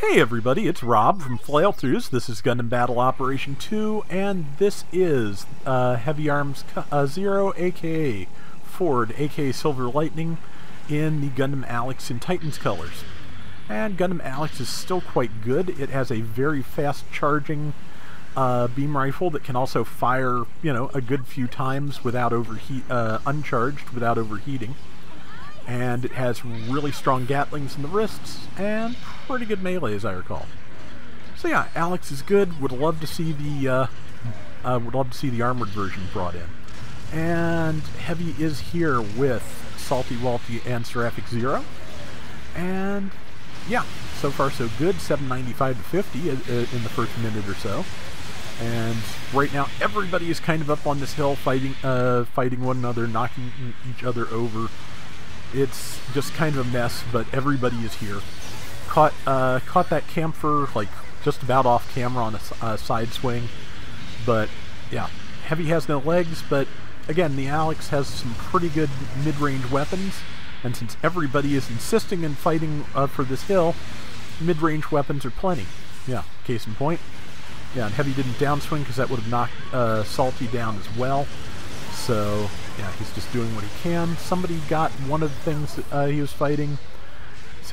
Hey everybody, it's Rob from Flailthroughs. This is Gundam Battle Operation 2, and this is uh, Heavy Arms uh, Zero, aka Ford, aka Silver Lightning, in the Gundam Alex in Titans colors. And Gundam Alex is still quite good. It has a very fast charging uh, beam rifle that can also fire, you know, a good few times without overheat, uh, uncharged without overheating and it has really strong Gatlings in the wrists, and pretty good melee as I recall. So yeah, Alex is good. Would love to see the uh, uh, would love to see the armored version brought in. And Heavy is here with Salty Walty and Seraphic Zero. And yeah, so far so good. 795 to 50 uh, in the first minute or so. And right now, everybody is kind of up on this hill, fighting, uh, fighting one another, knocking each other over it's just kind of a mess, but everybody is here. Caught uh, caught that Kampfer like just about off camera on a, a side swing, but yeah, Heavy has no legs, but again, the Alex has some pretty good mid-range weapons, and since everybody is insisting in fighting uh, for this hill, mid-range weapons are plenty. Yeah, case in point. Yeah, and Heavy didn't downswing because that would have knocked uh, Salty down as well. So, yeah, he's just doing what he can. Somebody got one of the things that uh, he was fighting.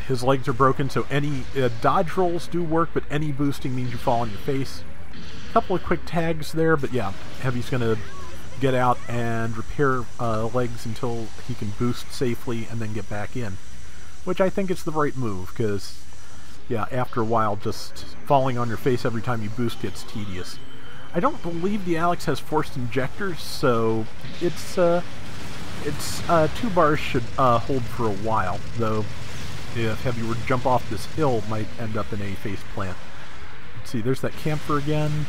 His legs are broken, so any uh, dodge rolls do work, but any boosting means you fall on your face. A couple of quick tags there, but yeah, Heavy's going to get out and repair uh, legs until he can boost safely and then get back in. Which I think is the right move, because, yeah, after a while, just falling on your face every time you boost gets tedious. I don't believe the Alex has forced injectors, so it's uh, it's uh, two bars should uh, hold for a while. Though, if Heavy were to jump off this hill, might end up in a face plant. Let's see. There's that Kampfer again.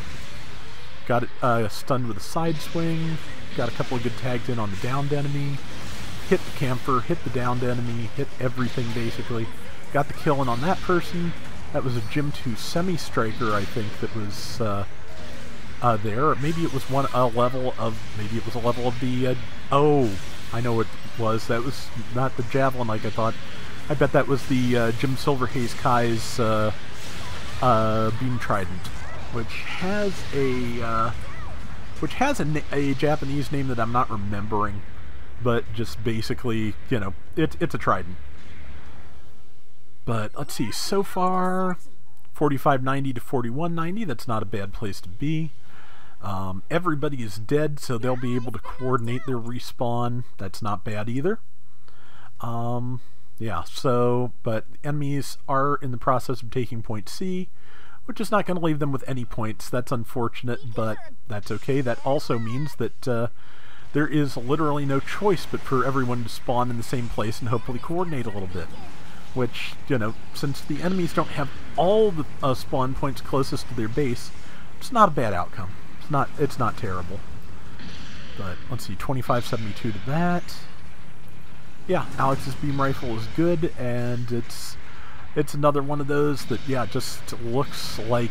Got it uh, stunned with a side swing. Got a couple of good tags in on the downed enemy. Hit the Kampfer. Hit the downed enemy. Hit everything basically. Got the kill in on that person. That was a Gym 2 semi-striker, I think, that was uh, uh, there. Maybe it was one a level of maybe it was a level of the uh, oh I know it was that was not the javelin like I thought. I bet that was the uh, Jim Silverhaze Kai's uh, uh, beam trident, which has a uh, which has a, a Japanese name that I'm not remembering, but just basically you know it, it's a trident. But let's see, so far 4590 to 4190, that's not a bad place to be. Um, everybody is dead, so they'll be able to coordinate their respawn. That's not bad either. Um, yeah, so, but enemies are in the process of taking point C, which is not going to leave them with any points. That's unfortunate, but that's okay. That also means that uh, there is literally no choice but for everyone to spawn in the same place and hopefully coordinate a little bit. Which, you know, since the enemies don't have all the uh, spawn points closest to their base, it's not a bad outcome. It's not it's not terrible. But let's see, 2572 to that. Yeah, Alex's beam rifle is good, and it's it's another one of those that yeah just looks like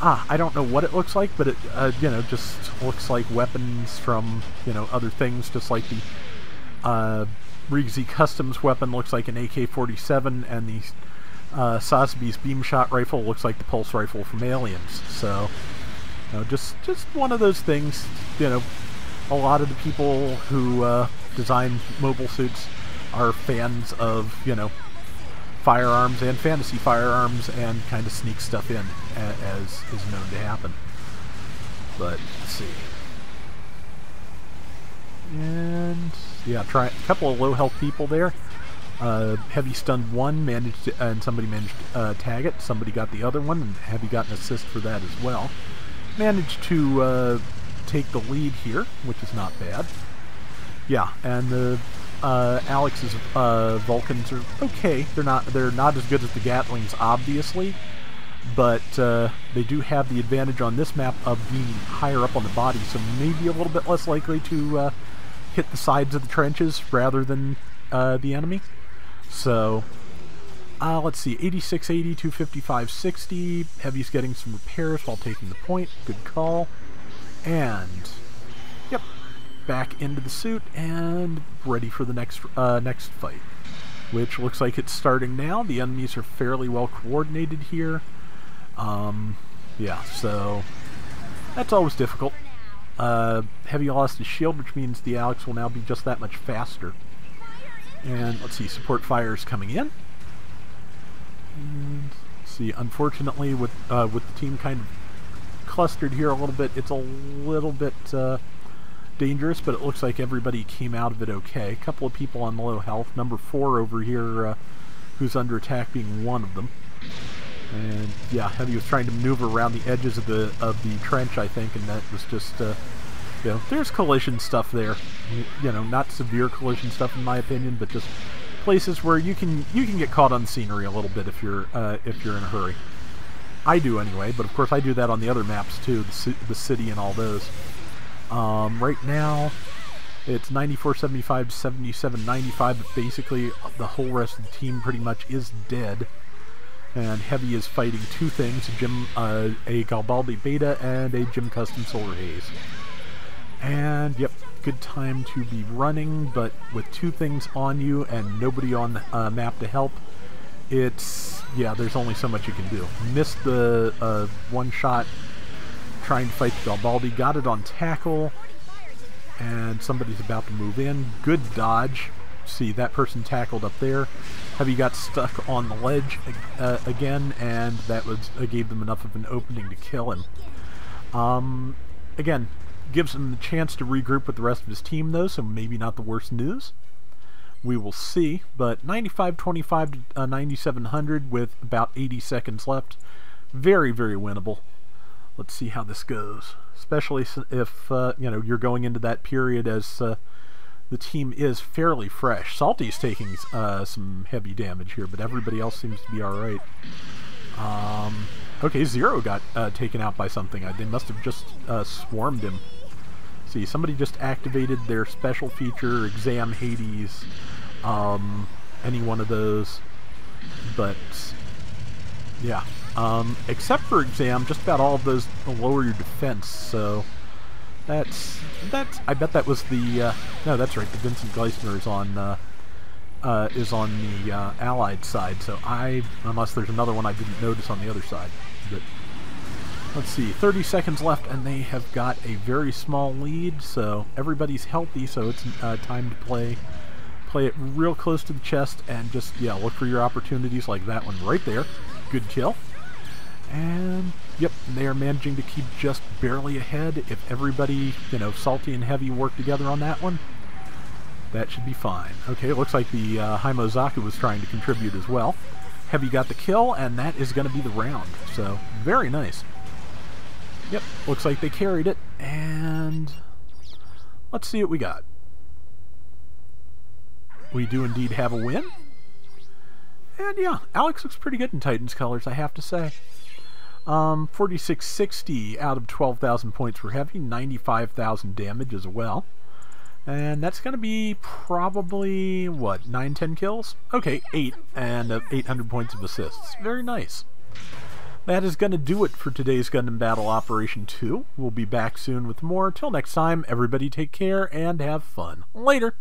ah I don't know what it looks like, but it uh, you know just looks like weapons from you know other things, just like the uh, Riggsy Customs weapon looks like an AK-47, and the uh, Sazabi's beam shot rifle looks like the pulse rifle from Aliens. So know, just just one of those things. You know, a lot of the people who uh, design mobile suits are fans of you know firearms and fantasy firearms and kind of sneak stuff in as is known to happen. But let's see. And yeah, try a couple of low health people there. Uh, heavy stunned one managed to, and somebody managed to uh, tag it. Somebody got the other one, and Heavy got an assist for that as well managed to uh, take the lead here, which is not bad. Yeah, and the uh, Alex's uh, Vulcans are okay. They're not they're not as good as the Gatlings, obviously, but uh, they do have the advantage on this map of being higher up on the body, so maybe a little bit less likely to uh, hit the sides of the trenches rather than uh, the enemy. So uh, let's see, 8680, 255, 60. Heavy's getting some repairs while taking the point. Good call. And, yep, back into the suit and ready for the next uh, next fight. which looks like it's starting now. The enemies are fairly well coordinated here. Um, yeah, so that's always difficult. Uh, Heavy lost his shield, which means the Alex will now be just that much faster. And let's see, support fire is coming in. And see, unfortunately, with uh, with the team kind of clustered here a little bit, it's a little bit uh, dangerous, but it looks like everybody came out of it okay. A couple of people on low health. Number four over here, uh, who's under attack, being one of them. And yeah, Heavy was trying to maneuver around the edges of the of the trench, I think, and that was just, uh, you know, there's collision stuff there. You know, not severe collision stuff in my opinion, but just places where you can you can get caught on scenery a little bit if you're uh, if you're in a hurry. I do anyway, but of course I do that on the other maps too, the, the city and all those. Um, right now, it's 94, 75, 77, 95, but basically the whole rest of the team pretty much is dead and Heavy is fighting two things, Jim, uh, a Galbaldy Beta and a Jim Custom Solar Haze. And, yep, good time to be running, but with two things on you and nobody on the uh, map to help, it's, yeah, there's only so much you can do. Missed the uh, one shot trying to fight the Galbaldy, got it on tackle, and somebody's about to move in. Good dodge, see that person tackled up there. Heavy got stuck on the ledge uh, again, and that was uh, gave them enough of an opening to kill him. Um, again, gives him the chance to regroup with the rest of his team, though, so maybe not the worst news. We will see, but 95-25 to uh, 9700 with about 80 seconds left. Very, very winnable. Let's see how this goes, especially if uh, you know you're going into that period as uh, the team is fairly fresh. Salty's taking uh, some heavy damage here, but everybody else seems to be alright. Um, okay, Zero got uh, taken out by something. Uh, they must have just uh, swarmed him. See, somebody just activated their special feature, Exam Hades, um, any one of those. But, yeah. Um, except for Exam, just about all of those lower your defense, so... That's that's. I bet that was the. Uh, no, that's right. The Vincent Gleisner is on. Uh, is on the uh, Allied side. So I, unless there's another one I didn't notice on the other side. But let's see, 30 seconds left, and they have got a very small lead. So everybody's healthy. So it's uh, time to play. Play it real close to the chest and just yeah, look for your opportunities like that one right there. Good kill. And, yep, they are managing to keep just barely ahead. If everybody, you know, Salty and Heavy work together on that one, that should be fine. Okay, it looks like the uh, Haimozaku was trying to contribute as well. Heavy got the kill, and that is going to be the round. So, very nice. Yep, looks like they carried it, and let's see what we got. We do indeed have a win. And yeah, Alex looks pretty good in Titan's colors, I have to say. Um, 4660 out of 12,000 points for heavy, 95,000 damage as well. And that's going to be probably, what, 9, 10 kills? Okay, 8, and uh, 800 points of assists. Very nice. That is going to do it for today's Gundam Battle Operation 2. We'll be back soon with more. Till next time, everybody take care and have fun. Later!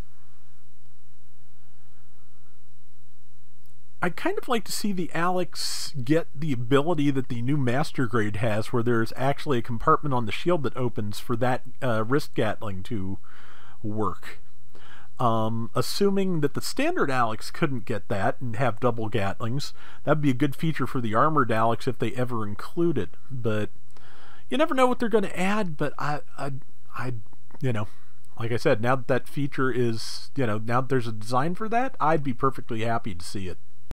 I'd kind of like to see the Alex get the ability that the new Master Grade has, where there's actually a compartment on the shield that opens for that uh, wrist Gatling to work. Um, assuming that the standard Alex couldn't get that and have double Gatlings, that'd be a good feature for the armored Alex if they ever include it. But you never know what they're going to add. But I, I, I, you know, like I said, now that that feature is, you know, now there's a design for that, I'd be perfectly happy to see it.